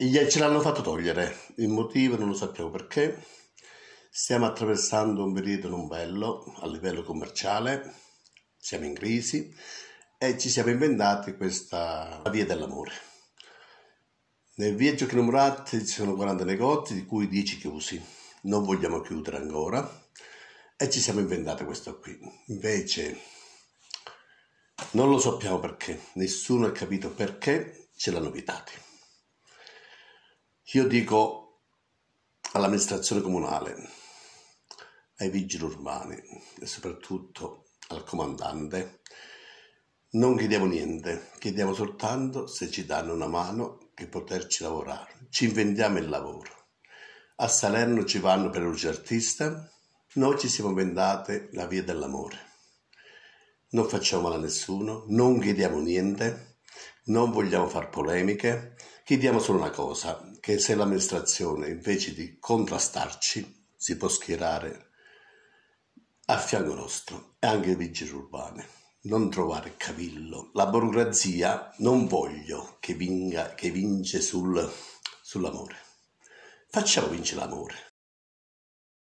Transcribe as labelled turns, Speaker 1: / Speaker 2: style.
Speaker 1: Ce l'hanno fatto togliere, il motivo non lo sappiamo perché. Stiamo attraversando un periodo non bello a livello commerciale, siamo in crisi e ci siamo inventati questa via dell'amore. Nel viaggio che numerato ci sono 40 negozi, di cui 10 chiusi. Non vogliamo chiudere ancora e ci siamo inventati questo qui. Invece non lo sappiamo perché, nessuno ha capito perché ce l'hanno vietati. Io dico all'amministrazione comunale, ai vigili urbani e soprattutto al comandante, non chiediamo niente, chiediamo soltanto se ci danno una mano che poterci lavorare. Ci inventiamo il lavoro. A Salerno ci vanno per luce artista, noi ci siamo inventati la via dell'amore non facciamo male a nessuno, non chiediamo niente, non vogliamo fare polemiche, chiediamo solo una cosa, che se l'amministrazione invece di contrastarci si può schierare a fianco nostro e anche i vigili urbani, non trovare cavillo. La burocrazia non voglio che, vinga, che vince sul, sull'amore. Facciamo vincere l'amore